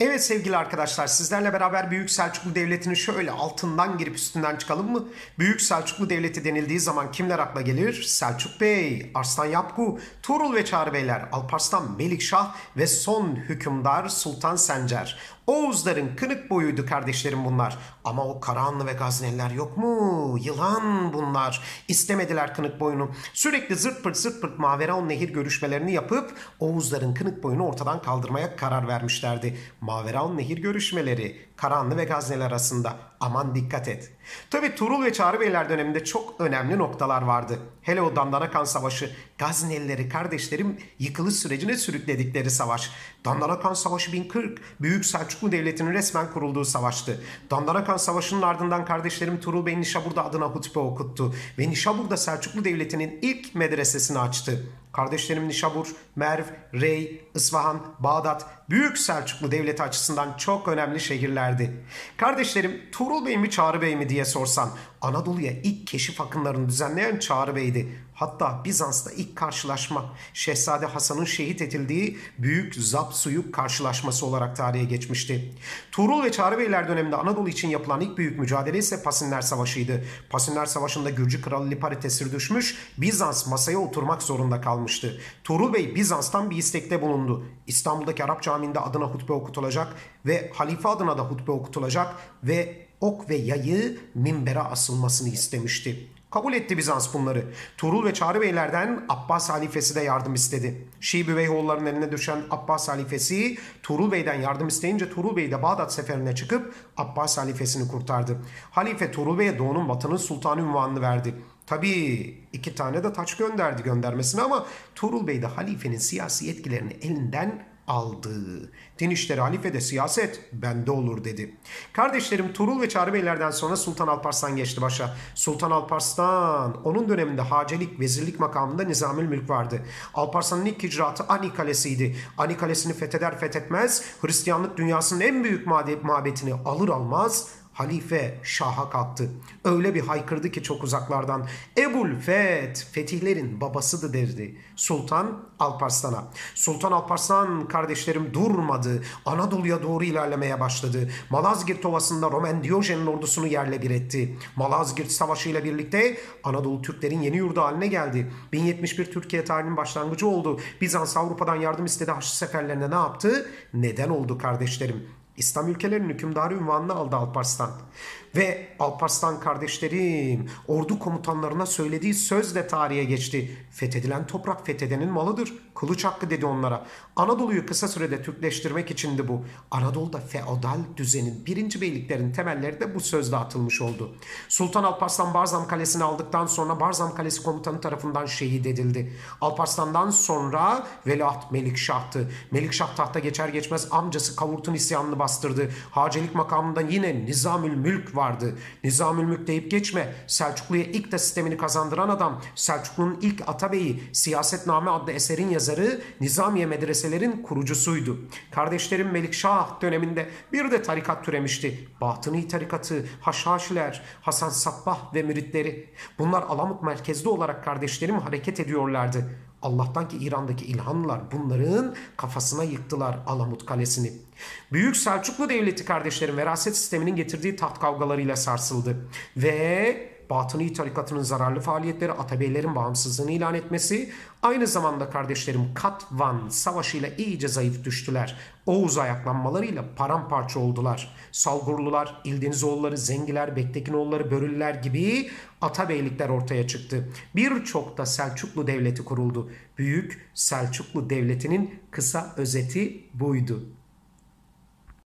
Evet sevgili arkadaşlar sizlerle beraber Büyük Selçuklu Devleti'ni şöyle altından girip üstünden çıkalım mı? Büyük Selçuklu Devleti denildiği zaman kimler akla gelir? Selçuk Bey, Arslan Yapgu, Tuğrul ve Çağrı Beyler, Alparslan Melikşah ve son hükümdar Sultan Sencer. Oğuzların kınık boyuydu kardeşlerim bunlar. Ama o Karahanlı ve Gazneliler yok mu? Yılan bunlar. İstemediler kınık boyunu. Sürekli zırt pırt zırt pırt Maveraon Nehir görüşmelerini yapıp Oğuzların kınık boyunu ortadan kaldırmaya karar vermişlerdi. Maveraon Nehir görüşmeleri Karahanlı ve Gazneli arasında. Aman dikkat et. Tabi Turul ve Çağrı Beyler döneminde çok önemli noktalar vardı. Hele o Dandanakan Savaşı, Gaznelileri kardeşlerim yıkılış sürecine sürükledikleri savaş. Dandanakan Savaşı 1040, Büyük Selçuklu Devleti'nin resmen kurulduğu savaştı. Dandanakan Savaşı'nın ardından kardeşlerim Turul Bey Nişabur'da adına hutbe okuttu. Ve Nişabur'da Selçuklu Devleti'nin ilk medresesini açtı. Kardeşlerim Nişabur, Merv, Rey, Isfahan, Bağdat, Büyük Selçuklu Devleti açısından çok önemli şehirlerdi. Kardeşlerim Tuğrul Bey mi Çağrı Bey mi diye sorsan Anadolu'ya ilk keşif akınlarını düzenleyen Çağrı Bey'di. Hatta Bizans'ta ilk karşılaşma Şehzade Hasan'ın şehit edildiği Büyük Zapsuyuk karşılaşması olarak tarihe geçmişti. Tuğrul ve Çağrı Beyler döneminde Anadolu için yapılan ilk büyük mücadele ise Pasinler Savaşı'ydı. Pasinler Savaşı'nda Gürcü Kralı Lipari tesir düşmüş, Bizans masaya oturmak zorunda kalmıştı. Tuğrul Bey Bizans'tan bir istekte bulundu. İstanbul'daki Arap Camii'nde adına hutbe okutulacak ve halife adına da hutbe okutulacak ve ok ve yayı minbere asılmasını istemişti. Kabul etti Bizans bunları. Tuğrul ve Çağrı Beylerden Abbas halifesi de yardım istedi. Şii Büveyhoğulların eline düşen Abbas halifesi Tuğrul Bey'den yardım isteyince Tuğrul Bey de Bağdat seferine çıkıp Abbas halifesini kurtardı. Halife Tuğrul Bey'e doğunun batının sultanı ünvanını verdi. Tabii iki tane de taç gönderdi göndermesine ama Tuğrul Bey de halifenin siyasi yetkilerini elinden aldı. Din işleri halifede siyaset bende olur dedi. Kardeşlerim Turul ve Çağrı Beylerden sonra Sultan Alparslan geçti başa. Sultan Alparslan onun döneminde hacelik, vezirlik makamında Nizamül Mülk vardı. Alparslan'ın ilk icraatı Ani Kalesi'ydi. Ani Kalesi'ni fetheder fethetmez Hristiyanlık dünyasının en büyük mabetini alır almaz halife şaha kalktı. Öyle bir haykırdı ki çok uzaklardan. Ebul Feth, fetihlerin babasıdır derdi. Sultan Alparslan'a. Sultan Alparslan kardeşlerim durmadı. Anadolu'ya doğru ilerlemeye başladı. Malazgirt Ovası'nda Roman Diyojen'in ordusunu yerle bir etti. Malazgirt Savaşı ile birlikte Anadolu Türklerin yeni yurdu haline geldi. 1071 Türkiye tarihinin başlangıcı oldu. Bizans Avrupa'dan yardım istedi. Haçlı seferlerine ne yaptı? Neden oldu kardeşlerim? İslam ülkelerinin hükümdarı ünvanını aldı Alparslan. Ve Alparslan kardeşlerim ordu komutanlarına söylediği sözle tarihe geçti. Fethedilen toprak fethedenin malıdır. Kılıç hakkı dedi onlara. Anadolu'yu kısa sürede Türkleştirmek içindi bu. Anadolu'da feodal düzenin birinci beyliklerin temelleri de bu sözle atılmış oldu. Sultan Alparslan Barzam Kalesi'ni aldıktan sonra Barzam Kalesi komutanı tarafından şehit edildi. Alparslan'dan sonra Veliaht Melikşah'tı. Melikşah tahta geçer geçmez amcası Kavurt'un isyanını bastırdı. Hacelik makamından yine Nizamül Mülk vardı. Nizamül Mülk deyip geçme. Selçuklu'ya ilk de sistemini kazandıran adam. Selçuklu'nun ilk atabeyi Siyasetname adlı eserin yazarı Nizamiye medreselerin kurucusuydu. Kardeşlerim Melikşah döneminde bir de tarikat türemişti. Batıni tarikatı, Haşhaşiler, Hasan Sabbah ve müritleri. Bunlar Alamut merkezli olarak kardeşlerim hareket ediyorlardı. Allah'tan ki İran'daki İlhanlılar bunların kafasına yıktılar Alamut Kalesi'ni. Büyük Selçuklu Devleti kardeşlerin veraset sisteminin getirdiği taht kavgalarıyla sarsıldı. Ve Batıni tarikatının zararlı faaliyetleri, Atabeylerin bağımsızlığını ilan etmesi, aynı zamanda kardeşlerim Katvan savaşıyla iyice zayıf düştüler. Oğuz ayaklanmalarıyla paramparça oldular. Salgurlular, İldenizoğulları, Zengiler, Bektekinoğulları, Börüller gibi Atabeylikler ortaya çıktı. Birçok da Selçuklu Devleti kuruldu. Büyük Selçuklu Devleti'nin kısa özeti buydu.